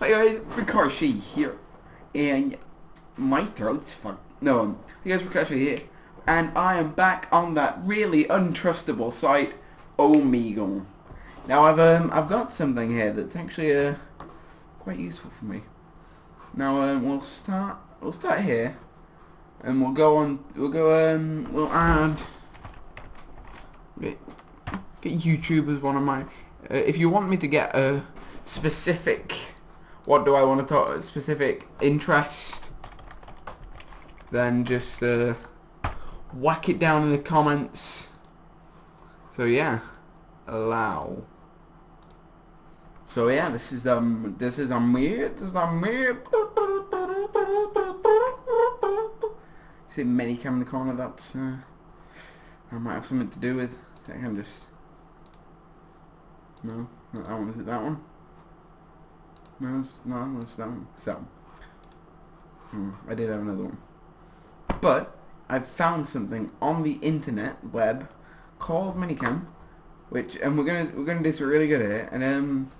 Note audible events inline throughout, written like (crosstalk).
Hi guys, Ricochet here, and my throat's fucked. No, um, hi guys, Ricochet here, and I am back on that really untrustable site, Omegle. Now I've um I've got something here that's actually uh quite useful for me. Now um, we'll start we'll start here, and we'll go on we'll go um we'll add get YouTube as one of my. Uh, if you want me to get a specific what do I want to talk specific interest then just uh, whack it down in the comments. So yeah. Allow. So yeah this is um this is on me this is on me see ManyCam in the corner that's uh, that might have something to do with. I can just no not that one is it that one no, it's, no, it's that one. It's that one. I did have another one. But, I've found something on the internet web called ManyCam, which, and we're gonna, we're gonna do something really good here, and um,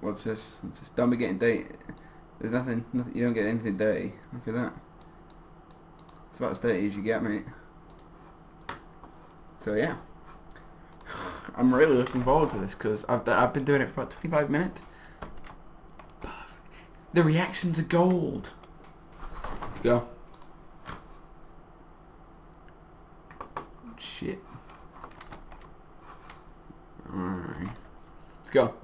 what's this? What's this? Don't be getting dirty. There's nothing, nothing, you don't get anything dirty. Look at that. It's about as dirty as you get, mate. So yeah. I'm really looking forward to this because I've, I've been doing it for about 25 minutes. The reactions are gold. Let's go. Shit. Alright. Let's go.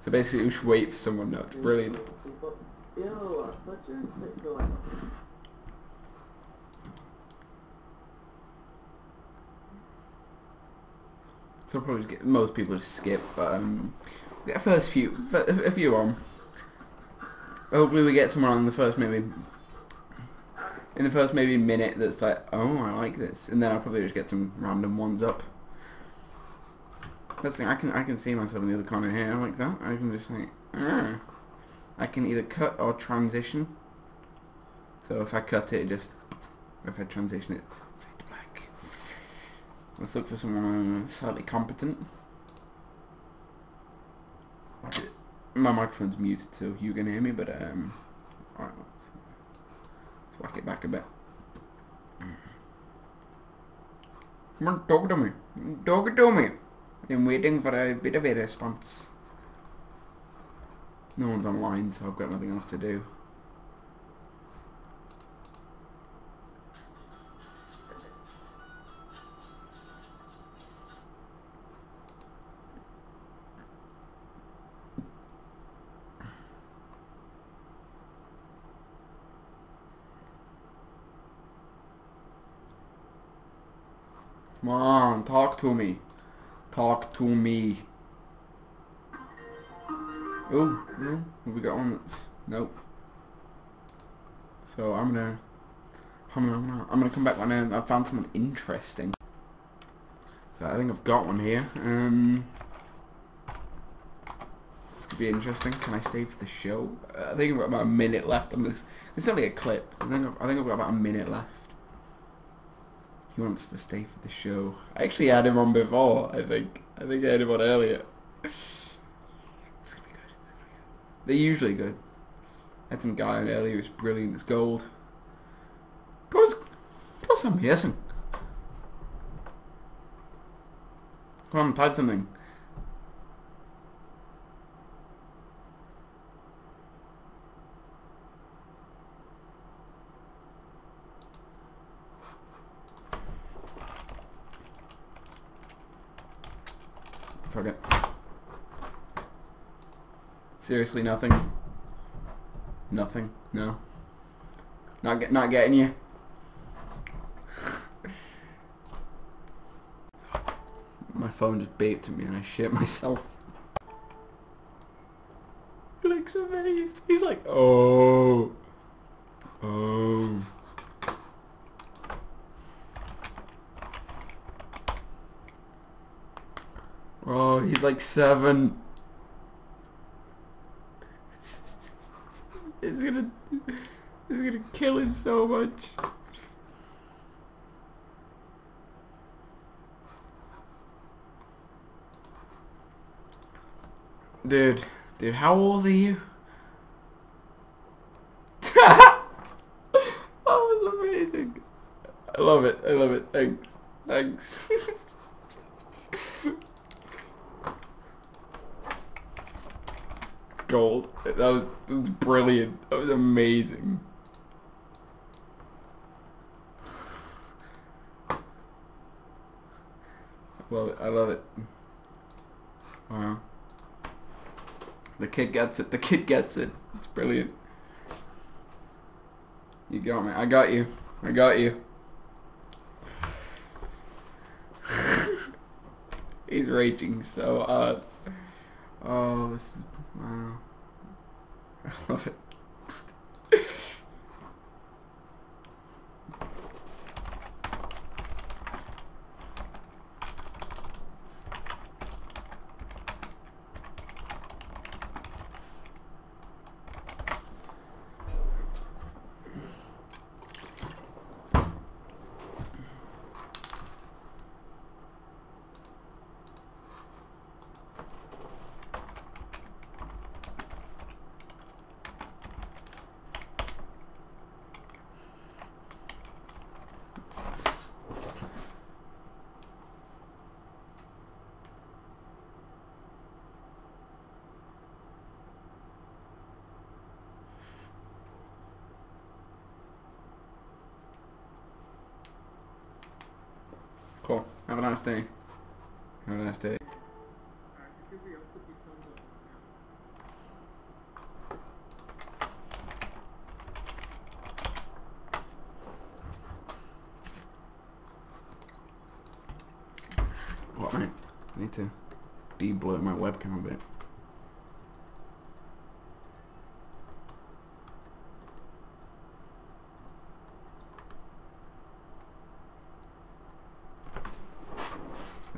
So basically we should wait for someone now. It's brilliant. Ew, what's your shit going? So probably get most people to skip, but um, we get a first few, a few on. Hopefully we get someone on the first maybe, in the first maybe minute that's like, oh I like this, and then I'll probably just get some random ones up. That's thing, I can I can see myself in the other corner here like that. I can just like, ah. I can either cut or transition. So if I cut it, it just if I transition it. Let's look for someone slightly competent. My microphone's muted, so you can hear me, but um, alright, let's, let's whack it back a bit. Come on, talk to me. Talk to me. I'm waiting for a bit of a response. No one's online, so I've got nothing else to do. Talk to me. Talk to me. Oh, no, we got one that's nope. So I'm gonna, I'm gonna, I'm gonna, come back when I, found someone interesting. So I think I've got one here. Um, this could be interesting. Can I stay for the show? I think I've got about a minute left on this. It's only a clip. I think I've, I think I've got about a minute left. He wants to stay for the show. I actually had him on before. I think. I think I had him on earlier. It's gonna be good. Gonna be good. They're usually good. I had some guy on earlier who's brilliant as gold. Plus, plus amazing. Come on, type something. Fuck it. Seriously, nothing. Nothing. No. Not get, not getting you. (laughs) My phone just beeped at me and I shit myself. (laughs) He looks amazed. He's like, oh, oh. Oh, he's like seven. kill him so much. Dude, dude, how old are you? (laughs) that was amazing. I love it. I love it. Thanks. Thanks. (laughs) Gold. That was, that was brilliant. That was amazing. Love it. I love it. Wow. The kid gets it. The kid gets it. It's brilliant. You got me. I got you. I got you. (laughs) He's raging so hard. Oh, this is wow. (laughs) I love it. Have a nice day. Have a nice day. What, mate? I need to de-blur my webcam a bit.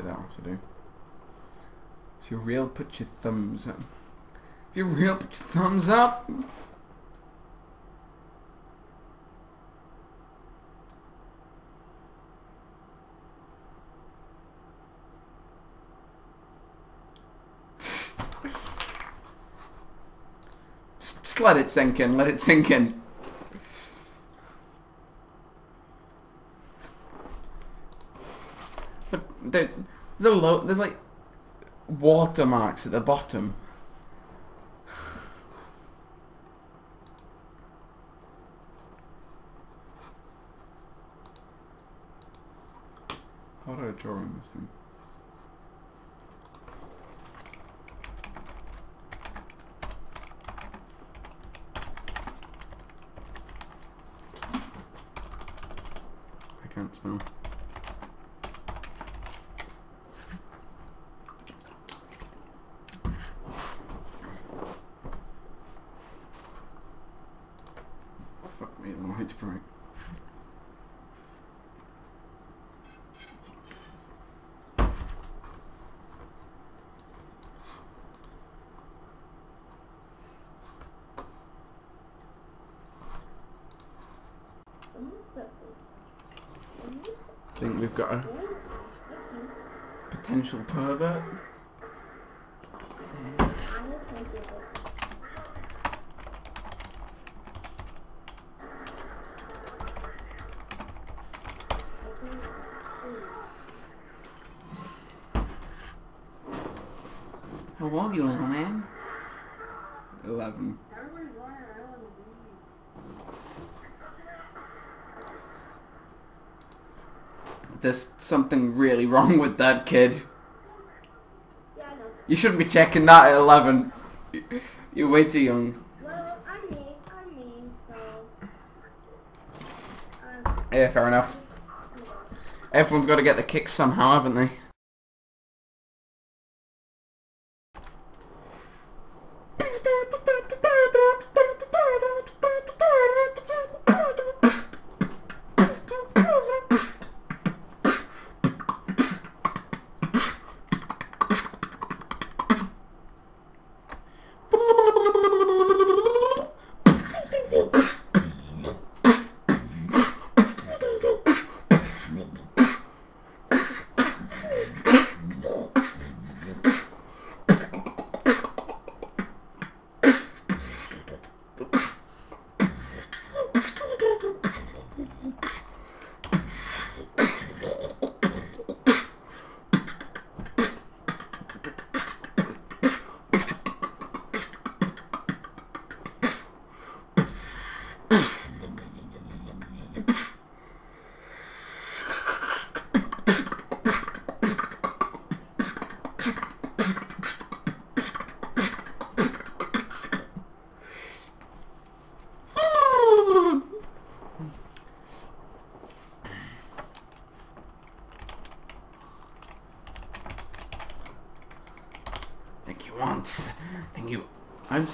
That also do? If you're real, put your thumbs up. If you're real, put your thumbs up. (laughs) Just, just let it sink in. Let it sink in. Look, there, there's a lo- There's like watermarks at the bottom. How do I draw on this thing? I can't spell. Fuck me, the light's bright. A potential pervert. How old are you, little man? Eleven. There's something really wrong with that kid. You shouldn't be checking that at 11. You're way too young. Yeah, fair enough. Everyone's got to get the kicks somehow, haven't they?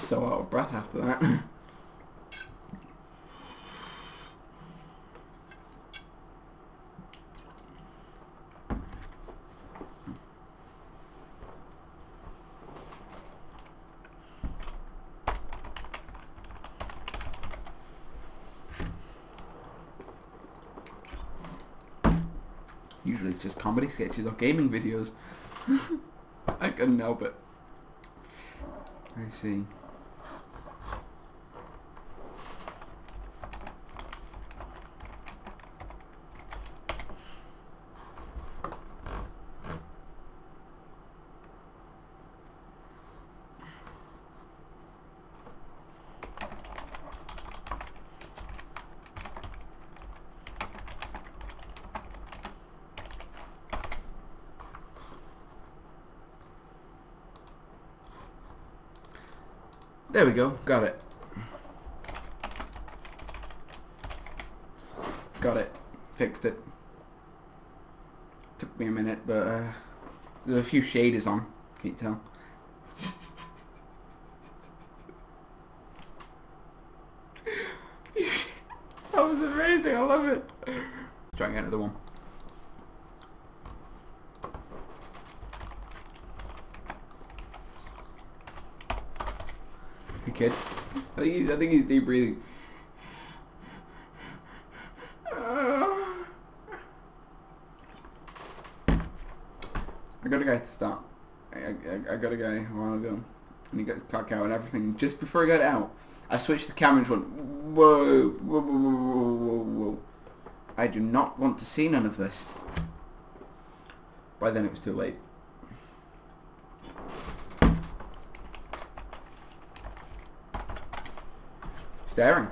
So out of breath after that. (clears throat) Usually it's just comedy sketches or gaming videos. (laughs) I couldn't help it. I see. There we go. Got it. Got it. Fixed it. Took me a minute, but uh, there's a few shaders on. Can you tell? that was amazing. I love it. Try and get another one. Hey kid. I think he's I think he's deep breathing. I got a guy to stop. I, I, I got a guy a while ago, and he got cock out and everything. Just before he got out, I switched the camera and went, whoa, whoa, whoa, whoa, whoa, whoa. I do not want to see none of this. By then it was too late. Staring.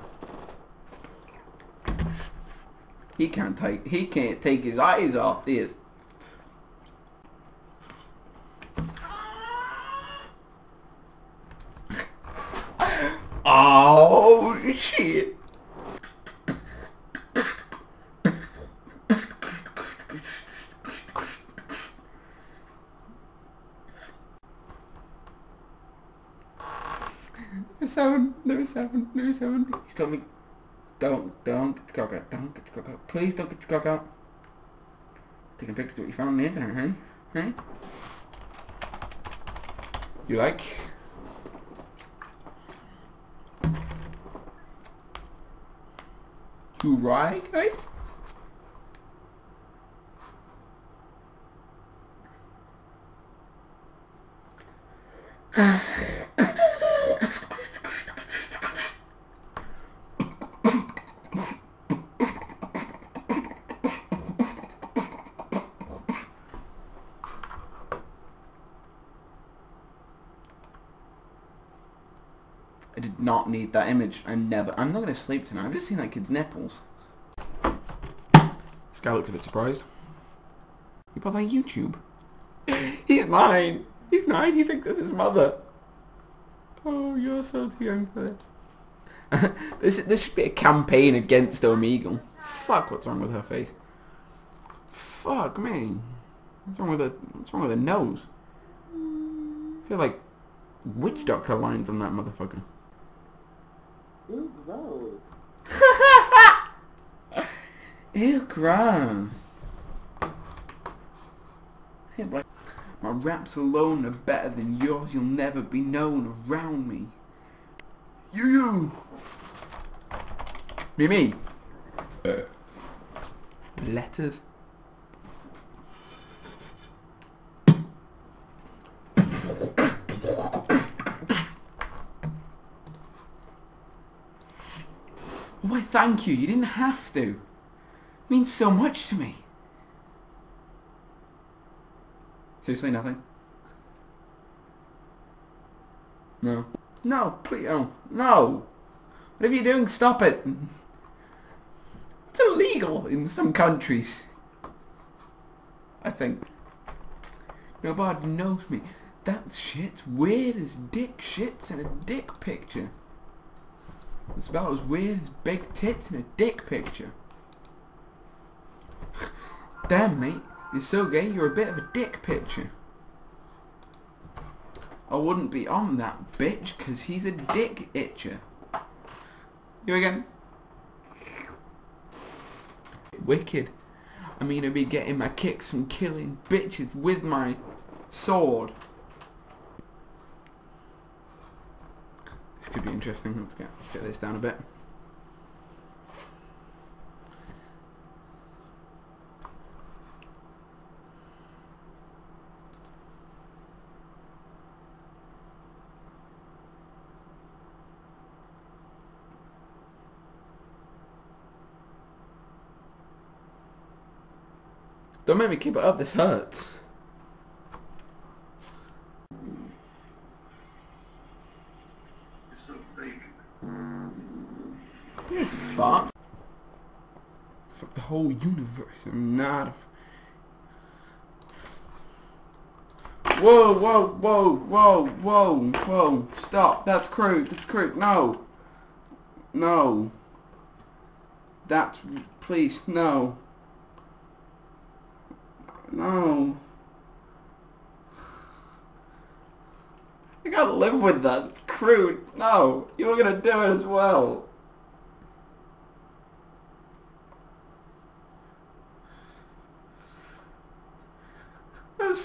He can't take he can't take his eyes off this. (laughs) Oh shit. Seven, number seven. He's told me, don't, don't get your cock out, don't get your cock out. Please don't get your cock out. Taking pictures of what you found on the internet, honey? Honey? You like? You right, eh? I (sighs) (sighs) did not need that image. I never. I'm not gonna sleep tonight. I've just seen that kid's nipples. This guy looks a bit surprised. You bought that YouTube? (laughs) He's nine. He's nine. He thinks it's his mother. Oh, you're so too young for this. (laughs) this this should be a campaign against Omegle. Fuck, what's wrong with her face? Fuck me. What's wrong with her? What's wrong with her nose? I feel like witch doctor lines on that motherfucker. (laughs) Ew, gross. Ew, gross. Like, my raps alone are better than yours. You'll never be known around me. You, you. Me, me. Uh, letters. Why, thank you. You didn't have to. It means so much to me. Seriously, nothing? No. No, please, oh, no. Whatever you're doing, stop it. It's illegal in some countries. I think. Nobody knows me. That shit's weird as dick shits in a dick picture. It's about as weird as big tits in a dick picture. (laughs) Damn, mate. You're so gay, you're a bit of a dick picture. I wouldn't be on that bitch because he's a dick itcher. You again? Wicked. I mean, I'd be getting my kicks from killing bitches with my sword. This could be interesting. Let's get, let's get this down a bit. Don't make me keep it up, this hurts. You fuck. Fuck the whole universe. I'm not. Whoa, whoa, whoa, whoa, whoa, whoa. Stop. That's crude. That's crude. No. No. That's... Please, no. No. I gotta live with that. It's crude. No. You're gonna do it as well.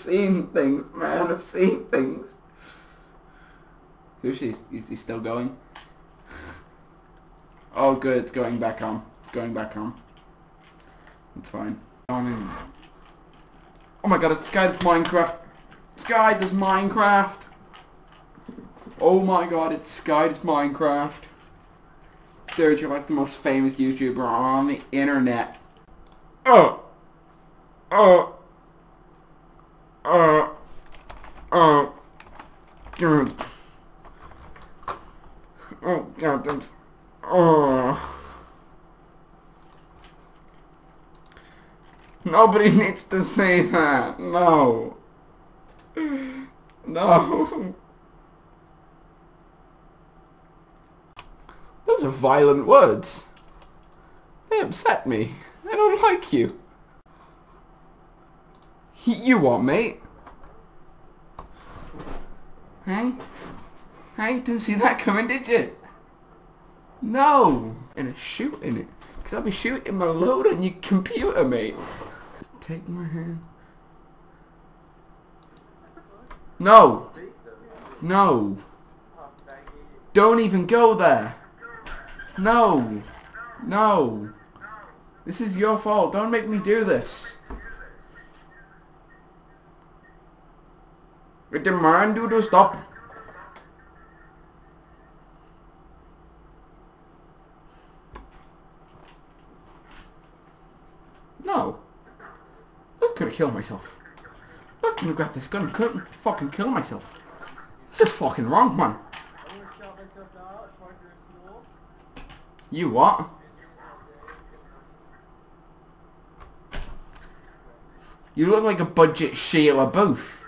Seen things, man. I've seen things. Seriously, he's, he's still going? Oh, good. It's going back on. Going back on. It's fine. Oh my god, it's Sky does Minecraft. Sky does Minecraft. Oh my god, it's Sky does Minecraft. Dude, you're like the most famous YouTuber on the internet. Oh. Oh. Oh. Oh. God. Oh god, that's... Oh. Nobody (laughs) needs to say that. No. No. Those are violent words. They upset me. I don't like you. You what, mate? Hey? Hey, didn't see that coming, did you? No! And shooting it. Because I'll be shooting my load on your computer, mate. Take my hand. No! No! Don't even go there! No! No! This is your fault. Don't make me do this. I demand you to stop. No. I could have killed myself. I could have grabbed this gun and fucking kill myself. This is fucking wrong, man. You what? You look like a budget Shia LaBeouf.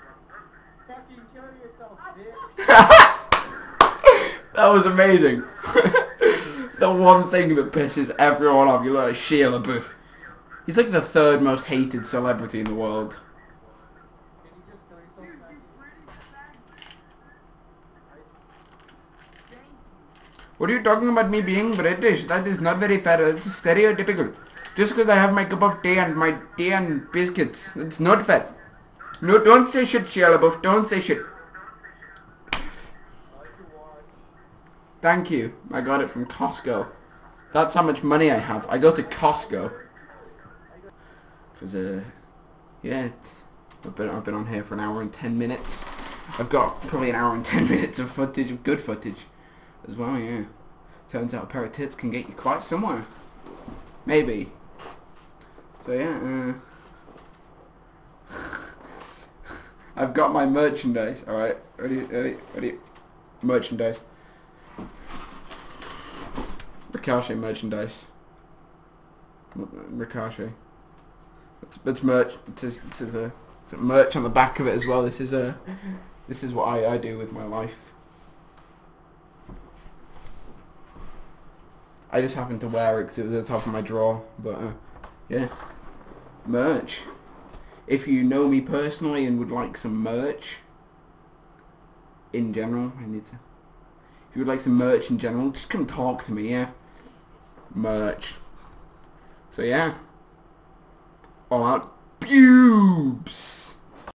(laughs) that was amazing. (laughs) the one thing that pisses everyone off, you look like Shia LaBeouf. He's like the third most hated celebrity in the world. What are you talking about me being British? That is not very fair. It's stereotypical. Just because I have my cup of tea and my tea and biscuits. It's not fair. No, don't say shit, Shia LaBeouf. Don't say shit. Thank you. I got it from Costco. That's how much money I have. I go to Costco. Cause uh, yeah, I've been I've been on here for an hour and ten minutes. I've got probably an hour and (laughs) ten minutes of footage of good footage, as well. Yeah. Turns out a pair of tits can get you quite somewhere. Maybe. So yeah. Uh, (laughs) I've got my merchandise. All right. Ready? Ready? Ready? Merchandise. Ricochet merchandise. Ricochet. It's, it's merch. It's, it's, it's, a, it's a merch on the back of it as well. This is a. This is what I, I do with my life. I just happened to wear it because it was at the top of my drawer. But uh, yeah, merch. If you know me personally and would like some merch, in general. I need to. If you would like some merch in general, just come talk to me, yeah? Merch. So yeah. All out pubes.